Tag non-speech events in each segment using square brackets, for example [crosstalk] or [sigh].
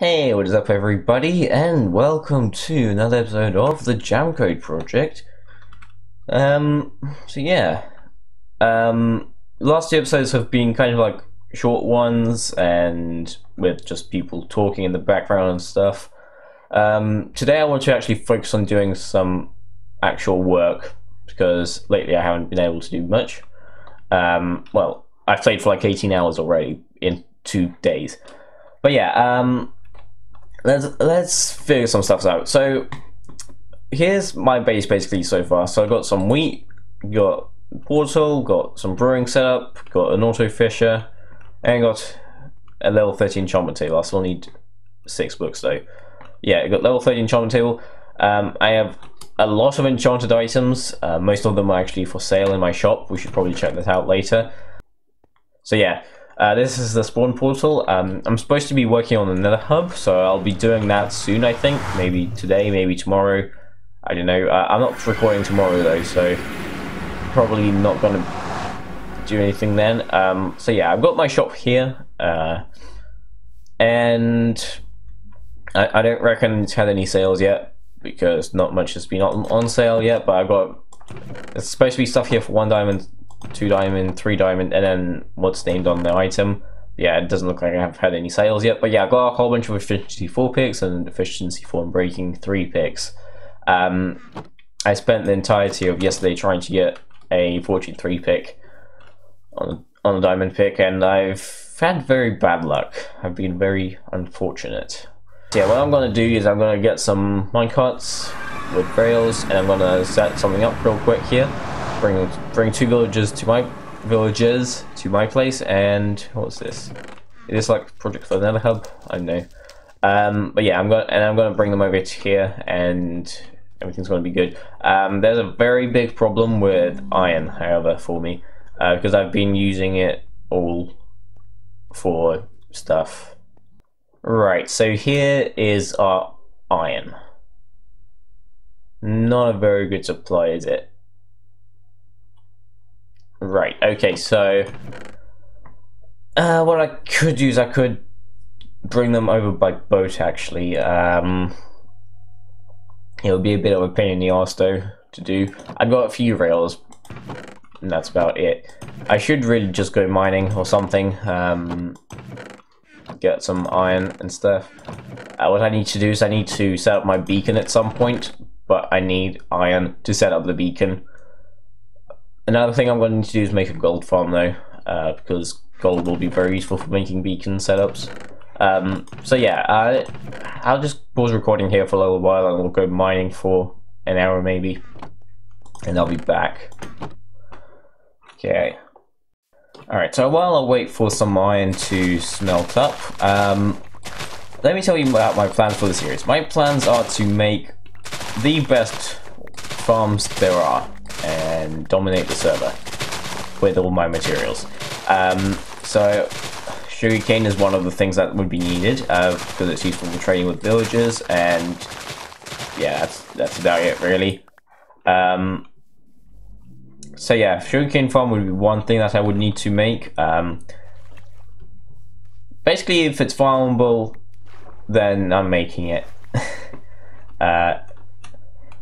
Hey, what is up everybody, and welcome to another episode of the Jamcode Project. Um, so yeah, um, last two episodes have been kind of like short ones, and with just people talking in the background and stuff. Um, today I want to actually focus on doing some actual work, because lately I haven't been able to do much. Um, well, I've played for like 18 hours already in two days. But yeah, um, let's let's figure some stuff out. So here's my base basically so far. So I got some wheat, got portal, got some brewing setup, got an auto fisher, and got a level 13 enchantment table. I still need six books though. Yeah, I got level 13 enchantment table. Um, I have a lot of enchanted items. Uh, most of them are actually for sale in my shop. We should probably check that out later. So yeah, uh, this is the spawn portal. Um, I'm supposed to be working on another hub, so I'll be doing that soon, I think. Maybe today, maybe tomorrow. I don't know. Uh, I'm not recording tomorrow, though, so probably not going to do anything then. Um, so yeah, I've got my shop here. Uh, and I, I, don't reckon it's had any sales yet, because not much has been on, on sale yet, but I've got... It's supposed to be stuff here for one diamond, two diamond, three diamond, and then what's named on the item. Yeah, it doesn't look like I have had any sales yet, but yeah, I've got a whole bunch of efficiency 4 picks and efficiency 4 and breaking 3 picks. Um, I spent the entirety of yesterday trying to get a fortune 3 pick on, on a diamond pick, and I've had very bad luck. I've been very unfortunate. Yeah, what I'm to do is I'm to get some minecarts with rails, and I'm to set something up real quick here bring bring two villages to my villages to my place and what's this? Is this like project for another hub? I don't know. Um, but yeah i'm gonna and i'm gonna bring them over to here and everything's gonna be good. Um, there's a very big problem with iron however for me uh, because i've been using it all for stuff. Right so here is our iron. Not a very good supply is it Right, okay, so... Uh, what I could do is I could bring them over by boat, actually. Um, it would be a bit of a pain in the arse, though, to do. I've got a few rails, and that's about it. I should really just go mining or something. Um, get some iron and stuff. Uh, what I need to do is I need to set up my beacon at some point, but I need iron to set up the beacon. Another thing I'm going to do is make a gold farm though, uh, because gold will be very useful for making beacon setups. Um, so yeah, I, I'll just pause recording here for a little while and we'll go mining for an hour maybe, and I'll be back. Okay. Alright, so while I wait for some iron to smelt up, um, let me tell you about my plans for the series. My plans are to make the best farms there are and dominate the server with all my materials. Um, so sugarcane is one of the things that would be needed uh, because it's useful for trading with villagers and yeah, that's that's about it really. Um, so yeah, sugarcane farm would be one thing that I would need to make. Um, basically, if it's farmable, then I'm making it. [laughs] uh,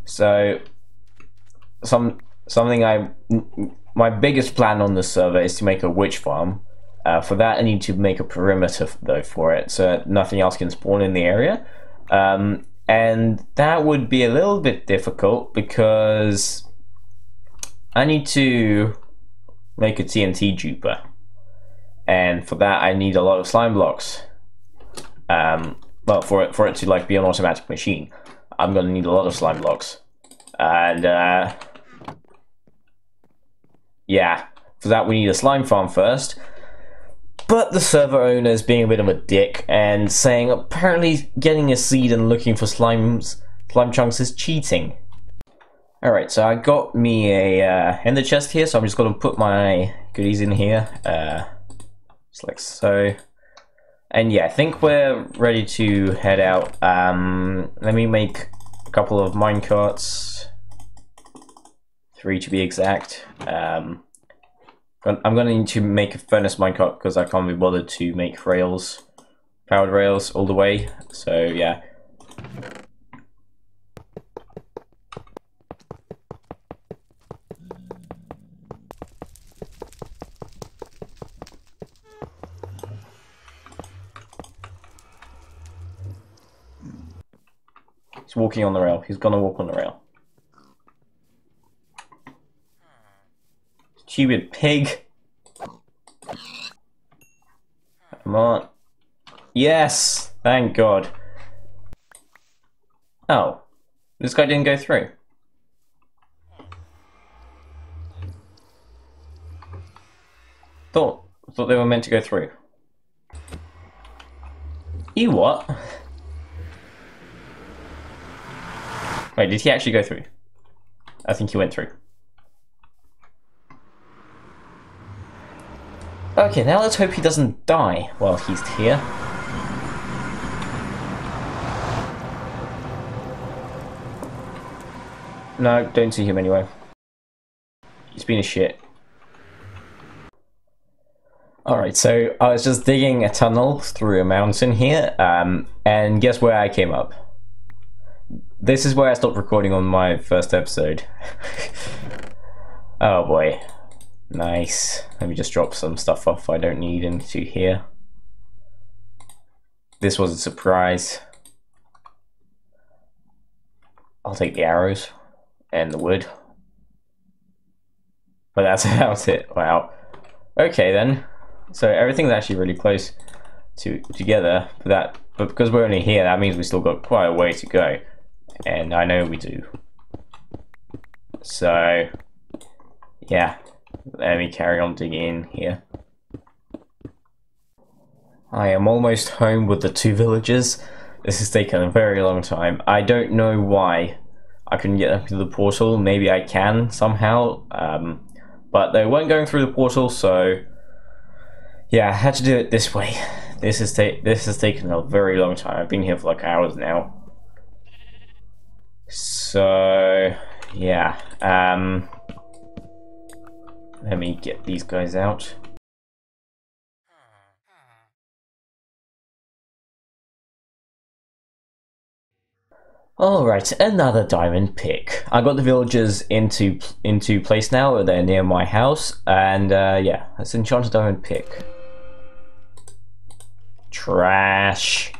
so some something I my biggest plan on this server is to make a witch farm. Uh, for that, I need to make a perimeter though for it, so nothing else can spawn in the area. Um, and that would be a little bit difficult because I need to make a TNT duper, and for that I need a lot of slime blocks. Um, well, for it for it to like be an automatic machine, I'm gonna need a lot of slime blocks, and. Uh, yeah, for that we need a slime farm first. But the server owner is being a bit of a dick and saying apparently getting a seed and looking for slimes, slime chunks is cheating. Alright, so I got me a uh, ender chest here, so I'm just going to put my goodies in here. Uh, just like so. And yeah, I think we're ready to head out. Um, let me make a couple of minecarts three to be exact. Um, I'm going to need to make a furnace minecart because I can't be bothered to make rails powered rails all the way. So yeah. He's walking on the rail. He's gonna walk on the rail. Stupid pig. Come on. Yes! Thank God. Oh. This guy didn't go through. Thought thought they were meant to go through. You what? Wait, did he actually go through? I think he went through. Okay, now let's hope he doesn't die while he's here. No, don't see him anyway. He's been a shit. Alright, so I was just digging a tunnel through a mountain here, um, and guess where I came up? This is where I stopped recording on my first episode. [laughs] oh boy. Nice. Let me just drop some stuff off I don't need into here. This was a surprise. I'll take the arrows and the wood. But that's [laughs] about it. Wow. Okay then. So everything's actually really close to together. But that but because we're only here, that means we still got quite a way to go. And I know we do. So yeah. Let me carry on digging in here. I am almost home with the two villages. This has taken a very long time. I don't know why I couldn't get up to the portal. Maybe I can somehow. Um, but they weren't going through the portal, so yeah, I had to do it this way. This has ta this has taken a very long time. I've been here for like hours now. So yeah. Um, let me get these guys out. Alright, another diamond pick. I got the villagers into into place now, they're near my house, and uh, yeah, it's enchanted diamond pick. Trash.